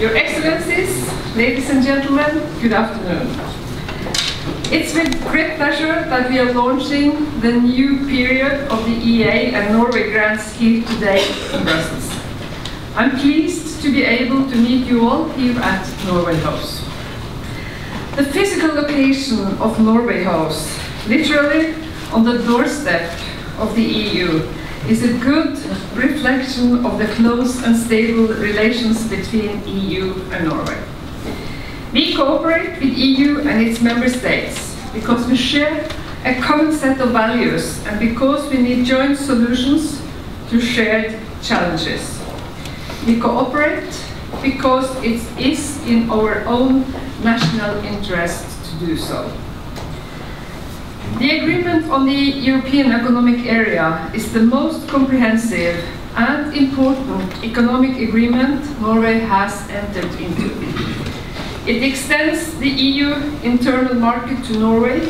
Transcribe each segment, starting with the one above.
Your Excellencies, ladies and gentlemen, good afternoon. It's with great pleasure that we are launching the new period of the EEA and Norway grants here today in Brussels. I'm pleased to be able to meet you all here at Norway House. The physical location of Norway House, literally on the doorstep of the EU, is a good reflection of the close and stable relations between EU and Norway. We cooperate with EU and its member states because we share a common set of values and because we need joint solutions to shared challenges. We cooperate because it is in our own national interest to do so. The agreement on the European Economic Area is the most comprehensive and important economic agreement Norway has entered into. It extends the EU internal market to Norway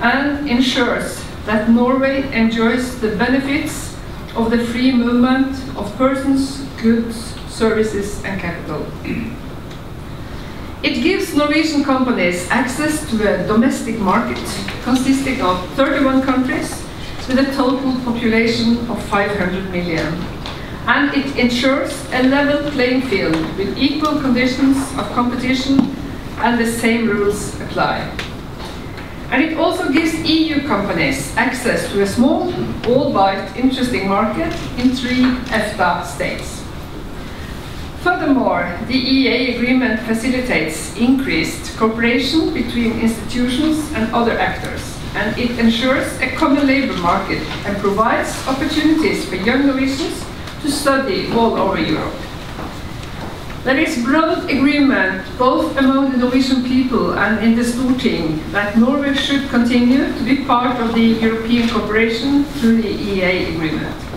and ensures that Norway enjoys the benefits of the free movement of persons, goods, services and capital. It gives Norwegian companies access to a domestic market consisting of 31 countries with a total population of 500 million. And it ensures a level playing field with equal conditions of competition and the same rules apply. And it also gives EU companies access to a small, albeit interesting market in three EFTA states. Furthermore, the EEA agreement facilitates increased cooperation between institutions and other actors, and it ensures a common labour market and provides opportunities for young Norwegians to study all over Europe. There is broad agreement both among the Norwegian people and in the Storting that Norway should continue to be part of the European cooperation through the EEA agreement.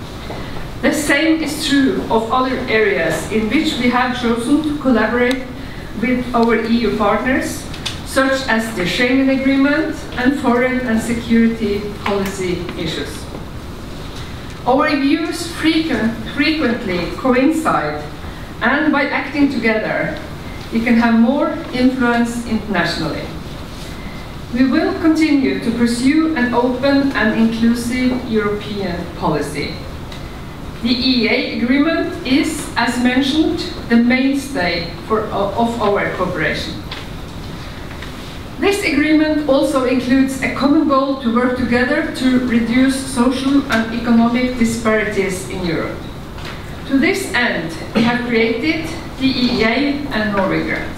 The same is true of other areas in which we have chosen to collaborate with our EU partners, such as the Schengen Agreement and foreign and security policy issues. Our views frequent, frequently coincide, and by acting together, we can have more influence internationally. We will continue to pursue an open and inclusive European policy. The EEA agreement is, as mentioned, the mainstay for, uh, of our cooperation. This agreement also includes a common goal to work together to reduce social and economic disparities in Europe. To this end, we have created the EEA and Norway grants.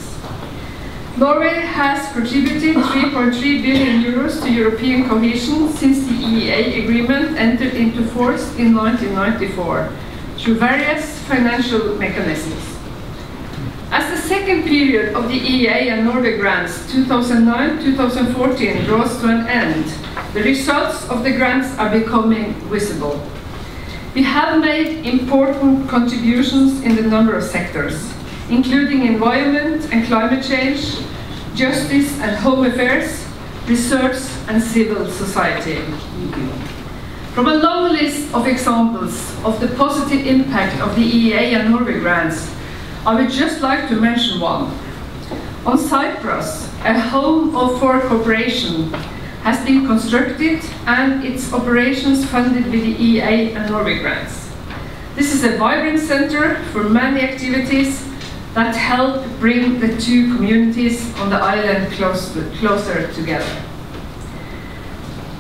Norway has contributed 3.3 billion euros to European cohesion since the EEA agreement entered into force in 1994 through various financial mechanisms. As the second period of the EEA and Norway grants 2009-2014 draws to an end, the results of the grants are becoming visible. We have made important contributions in the number of sectors, including environment and climate change, justice and home affairs, research and civil society. From a long list of examples of the positive impact of the EEA and Norway grants, I would just like to mention one. On Cyprus, a home of for cooperation has been constructed and its operations funded with the EEA and Norway grants. This is a vibrant center for many activities that help bring the two communities on the island close, closer together.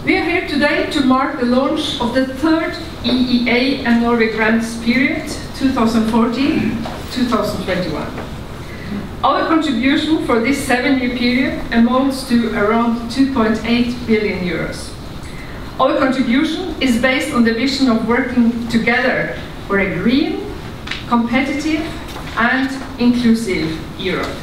We are here today to mark the launch of the third EEA and Norway grants period, 2014-2021. Our contribution for this seven-year period amounts to around 2.8 billion euros. Our contribution is based on the vision of working together for a green, competitive and inclusive Europe.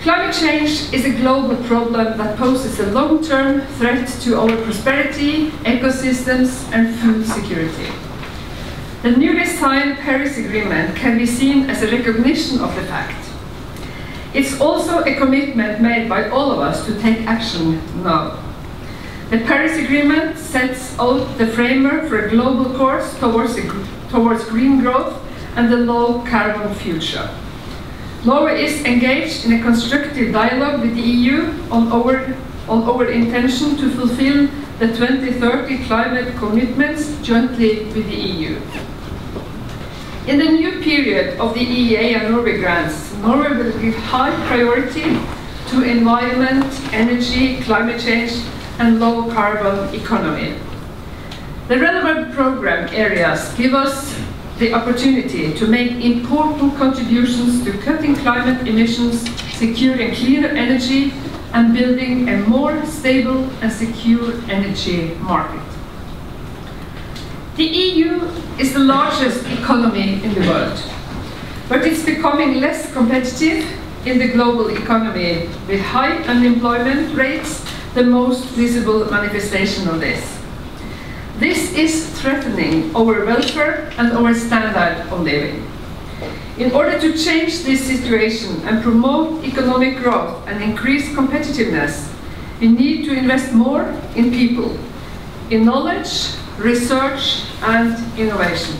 Climate change is a global problem that poses a long-term threat to our prosperity, ecosystems and food security. The newly signed Paris Agreement can be seen as a recognition of the fact. It's also a commitment made by all of us to take action now. The Paris Agreement sets out the framework for a global course towards, towards green growth and the low carbon future. Norway is engaged in a constructive dialogue with the EU on our, on our intention to fulfill the 2030 climate commitments jointly with the EU. In the new period of the EEA and Norway grants, Norway will give high priority to environment, energy, climate change, and low carbon economy. The relevant program areas give us the opportunity to make important contributions to cutting climate emissions, securing cleaner energy, and building a more stable and secure energy market. The EU is the largest economy in the world, but it's becoming less competitive in the global economy with high unemployment rates, the most visible manifestation of this. This is threatening our welfare and our standard of living. In order to change this situation and promote economic growth and increase competitiveness, we need to invest more in people, in knowledge, research and innovation.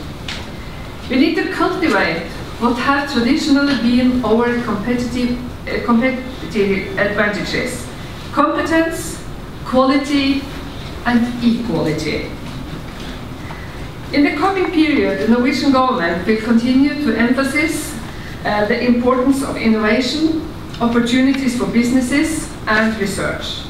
We need to cultivate what have traditionally been our competitive, uh, competitive advantages, competence, quality and equality. In the coming period, the Norwegian government will continue to emphasize uh, the importance of innovation, opportunities for businesses and research.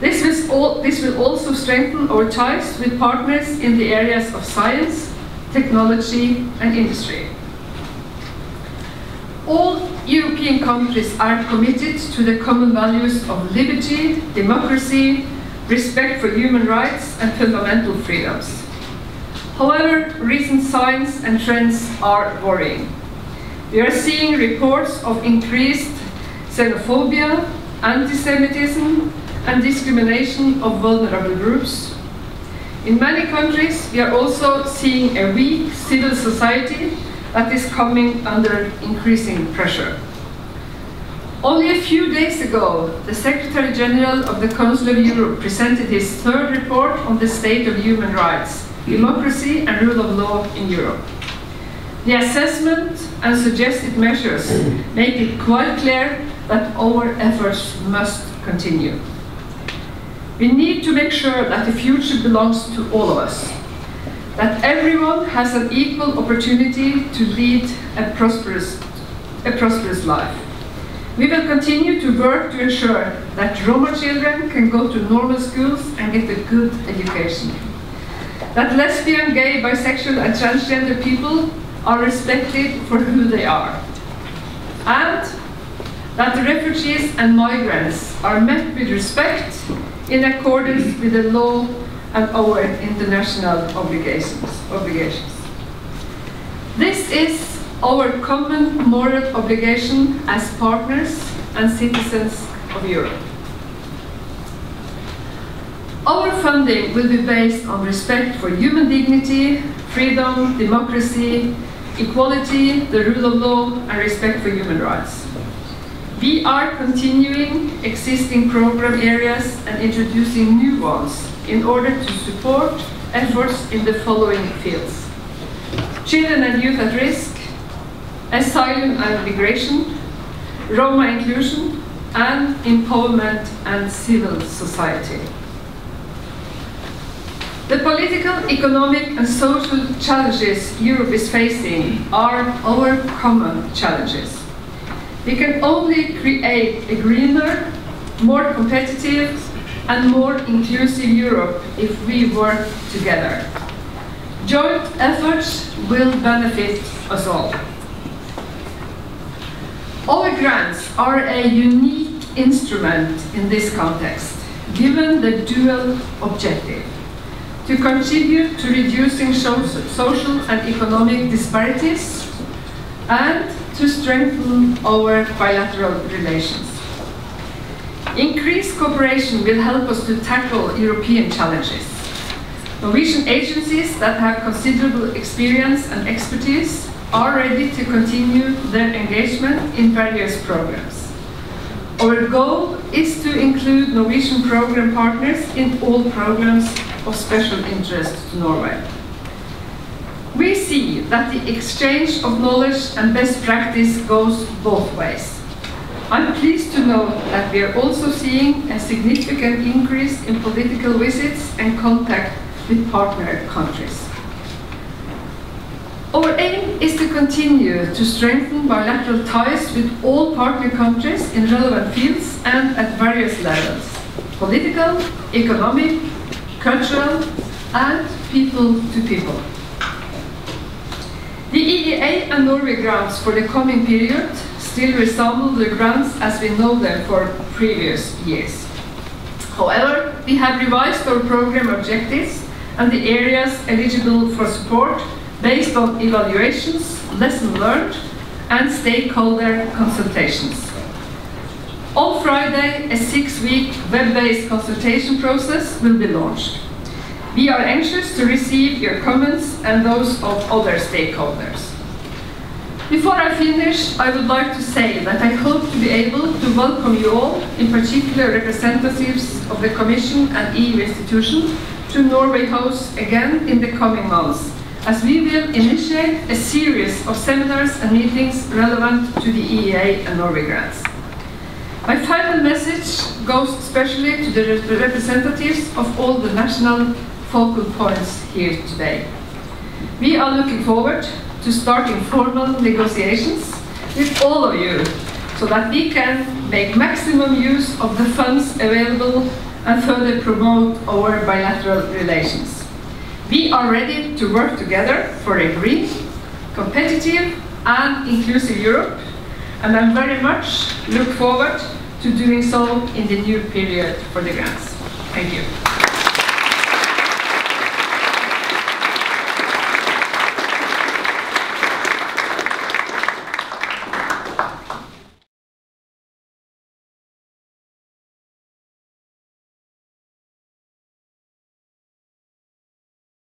This will, this will also strengthen our ties with partners in the areas of science, technology and industry. All European countries are committed to the common values of liberty, democracy, respect for human rights and fundamental freedoms. However, recent signs and trends are worrying. We are seeing reports of increased xenophobia, anti-Semitism, and discrimination of vulnerable groups. In many countries, we are also seeing a weak civil society that is coming under increasing pressure. Only a few days ago, the Secretary General of the Council of Europe presented his third report on the state of human rights, democracy and rule of law in Europe. The assessment and suggested measures make it quite clear that our efforts must continue. We need to make sure that the future belongs to all of us, that everyone has an equal opportunity to lead a prosperous, a prosperous life. We will continue to work to ensure that Roma children can go to normal schools and get a good education. That lesbian, gay, bisexual and transgender people are respected for who they are. And that refugees and migrants are met with respect in accordance with the law and our international obligations. obligations. This is our common moral obligation as partners and citizens of Europe. Our funding will be based on respect for human dignity, freedom, democracy, equality, the rule of law, and respect for human rights. We are continuing existing program areas and introducing new ones in order to support efforts in the following fields. Children and youth at risk, asylum and migration, Roma inclusion, and empowerment and civil society. The political, economic and social challenges Europe is facing are our common challenges. We can only create a greener, more competitive and more inclusive Europe if we work together. Joint efforts will benefit us all. Our grants are a unique instrument in this context, given the dual objective to contribute to reducing social and economic disparities and to strengthen our bilateral relations. Increased cooperation will help us to tackle European challenges. Norwegian agencies that have considerable experience and expertise are ready to continue their engagement in various programs. Our goal is to include Norwegian program partners in all programs of special interest to Norway. We see that the exchange of knowledge and best practice goes both ways. I'm pleased to note that we are also seeing a significant increase in political visits and contact with partner countries. Our aim is to continue to strengthen bilateral ties with all partner countries in relevant fields and at various levels political, economic, cultural, and people to people. The EEA and Norway grants for the coming period still resemble the grants as we know them for previous years. However, we have revised our program objectives and the areas eligible for support based on evaluations, lessons learned, and stakeholder consultations. On Friday, a six-week web-based consultation process will be launched. We are anxious to receive your comments and those of other stakeholders. Before I finish, I would like to say that I hope to be able to welcome you all, in particular representatives of the Commission and EU institutions, to Norway House again in the coming months, as we will initiate a series of seminars and meetings relevant to the EEA and Norway grants. My final message goes especially to the representatives of all the national focal points here today. We are looking forward to starting formal negotiations with all of you so that we can make maximum use of the funds available and further promote our bilateral relations. We are ready to work together for a green, competitive and inclusive Europe and I very much look forward to doing so in the new period for the grants. Thank you.